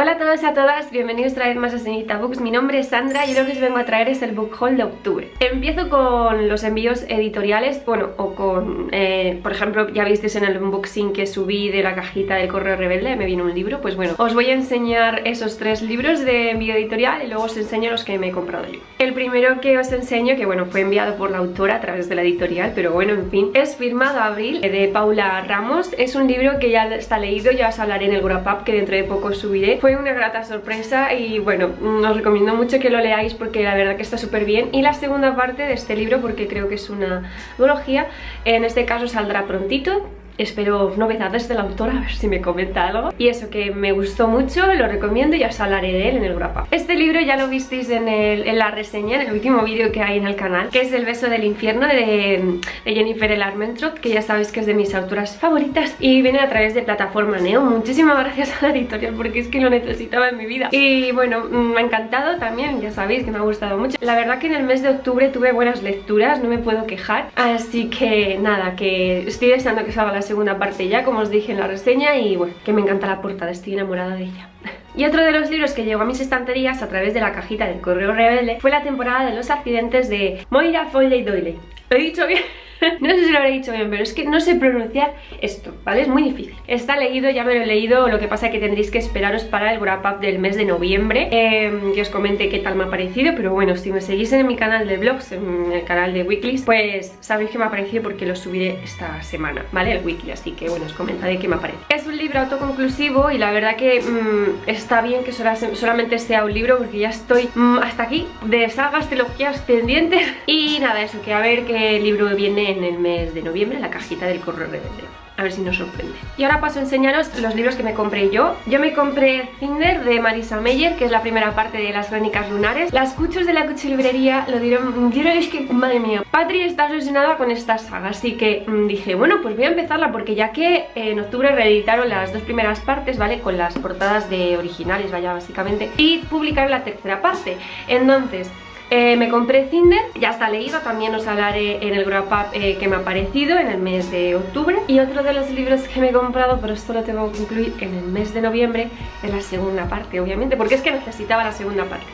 Hola a todos y a todas, bienvenidos otra vez más a Señorita Books. Mi nombre es Sandra y lo que os vengo a traer es el book haul de octubre. Empiezo con los envíos editoriales, bueno, o con, eh, por ejemplo, ya visteis en el unboxing que subí de la cajita del Correo Rebelde, me vino un libro, pues bueno, os voy a enseñar esos tres libros de envío editorial y luego os enseño los que me he comprado yo. El primero que os enseño, que bueno, fue enviado por la autora a través de la editorial, pero bueno, en fin, es Firmado Abril, de Paula Ramos. Es un libro que ya está leído, ya os hablaré en el Wrap Up, que dentro de poco subiré una grata sorpresa y bueno, os recomiendo mucho que lo leáis porque la verdad que está súper bien. Y la segunda parte de este libro, porque creo que es una biología, en este caso saldrá prontito, espero novedades de la a ver si me comenta algo. Y eso que me gustó mucho, lo recomiendo y os hablaré de él en el grapa. Este libro ya lo visteis en, en la reseña, en el último vídeo que hay en el canal, que es El beso del infierno de, Jennifer El Armentrout, que ya sabéis que es de mis autoras favoritas y viene a través de plataforma Neo. Muchísimas gracias a la editorial porque es que lo necesitaba en mi vida. Y bueno, mm, me ha encantado también, ya sabéis que me ha gustado mucho. La verdad que en el mes de octubre tuve buenas lecturas, no me puedo quejar. Así que nada, que estoy deseando que salga la segunda parte ya, como os dije en la reseña y bueno, que me encanta la portada, estoy enamorada de ella. Y otro de los libros que llegó a mis estanterías a través de la cajita del Correo Rebelde fue la temporada de los accidentes de Moira Foley Doyle. ¿Lo he dicho bien? no sé si lo habré dicho bien, pero es que no sé pronunciar esto, ¿vale? Es muy difícil. Está leído, ya me lo he leído, lo que pasa es que tendréis que esperaros para el wrap up del mes de noviembre, em, que os comente qué tal me ha parecido, pero bueno, si me seguís en mi canal de vlogs, en el canal de weeklies, pues sabéis que me ha parecido porque lo subiré esta semana, ¿vale? El weekly, así que bueno, os comentaré qué me ha parecido. Es un libro autoconclusivo y la verdad que mm, está bien que solamente sea un libro porque ya estoy mm, hasta aquí de sagas, trilogías pendientes y nada, eso, que a ver qué libro viene en el mes de noviembre la cajita del correo rebelde a ver si nos sorprende. Y ahora paso a enseñaros los libros que me compré yo. Yo me compré Cinder de Marisa Meyer, que es la primera parte de las crónicas lunares. Las cuchos de la cuchilibrería lo dieron... Es que, madre mía, Patri está obsesionada con esta saga, así que mm, dije, bueno, pues voy a empezarla porque ya que en octubre reeditaron las dos primeras partes, ¿vale? Con las portadas de originales, vaya, básicamente, y publicaron la tercera parte. Entonces... Eh, me compré Cinder, ya está leído, también os hablaré en el wrap up eh, que me ha parecido en el mes de octubre. Y otro de los libros que me he comprado, pero esto lo tengo que incluir en el mes de noviembre, en la segunda parte, obviamente, porque es que necesitaba la segunda parte.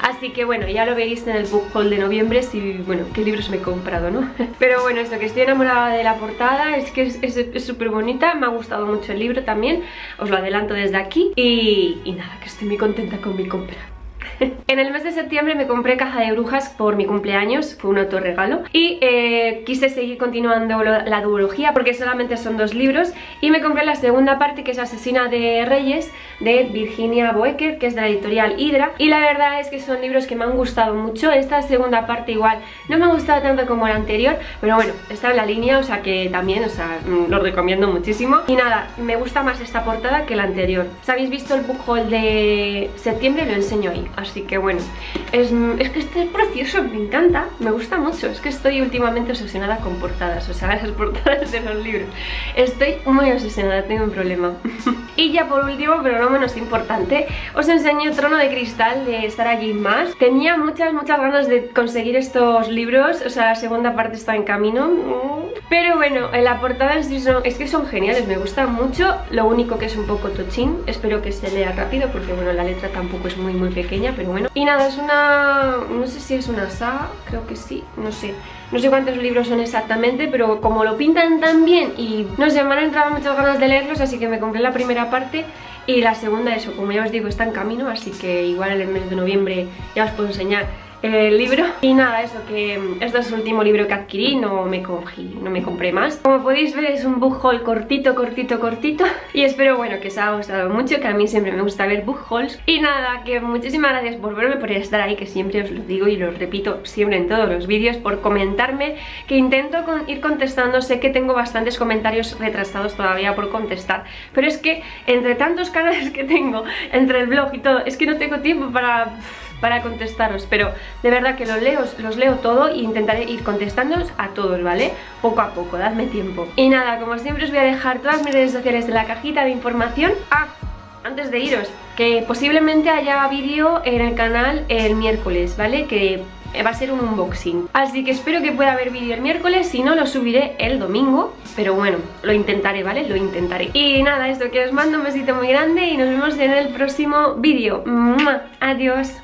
Así que bueno, ya lo veréis en el book haul de noviembre, si, bueno, qué libros me he comprado, ¿no? Pero bueno, esto que estoy enamorada de la portada, es que es súper bonita, me ha gustado mucho el libro también, os lo adelanto desde aquí. Y, y nada, que estoy muy contenta con mi compra. en el mes de septiembre me compré Caja de Brujas por mi cumpleaños, fue un autorregalo y eh, quise seguir continuando la duología porque solamente son dos libros y me compré la segunda parte que es Asesina de Reyes de Virginia Boecker que es de la editorial Hydra y la verdad es que son libros que me han gustado mucho, esta segunda parte igual no me ha gustado tanto como la anterior pero bueno, está en la línea, o sea que también, o sea, mm, lo recomiendo muchísimo. Y nada, me gusta más esta portada que la anterior. Si habéis visto el book haul de septiembre lo enseño ahí, así que bueno, es, que este es precioso, me encanta, me gusta mucho, es que estoy últimamente obsesionada con portadas, o sea, las portadas de los libros, estoy muy obsesionada, tengo un problema. y ya por último, pero no menos importante, os enseño Trono de Cristal de Sarah J. Maas. Tenía muchas, muchas ganas de conseguir estos libros, o sea, la segunda parte está en camino, pero bueno, en la portada en sí son, es que son geniales, me gustan mucho, lo único que es un poco tochín, espero que se lea rápido porque bueno, la letra tampoco es muy muy pequeña, bueno. Y nada, es una... no sé si es una saga, creo que sí, no sé. No sé cuántos libros son exactamente, pero como lo pintan tan bien y no sé, me han entrado muchas ganas de leerlos, así que me compré la primera parte y la segunda, eso, como ya os digo, está en camino, así que igual en el mes de noviembre ya os puedo enseñar el libro. Y nada, eso que este es el último libro que adquirí, no me cogí, no me compré más. Como podéis ver es un book haul cortito, cortito, cortito. Y espero bueno que os haya gustado mucho, que a mí siempre me gusta ver book hauls. Y nada, que muchísimas gracias por verme, por estar ahí, que siempre os lo digo y lo repito siempre en todos los vídeos, por comentarme, que intento ir contestando, sé que tengo bastantes comentarios retrasados todavía por contestar, pero es que entre tantos canales que tengo, entre el blog y todo, es que no tengo tiempo para para contestaros, pero de verdad que los leo, los leo todo e intentaré ir contestándoos a todos, ¿vale? Poco a poco, dadme tiempo. Y nada, como siempre os voy a dejar todas mis redes sociales en la cajita de información. Ah, antes de iros, que posiblemente haya vídeo en el canal el miércoles, ¿vale? Que va a ser un unboxing. Así que espero que pueda haber vídeo el miércoles, si no lo subiré el domingo, pero bueno, lo intentaré, ¿vale? Lo intentaré. Y nada, esto que os mando un besito muy grande y nos vemos en el próximo vídeo. Adiós.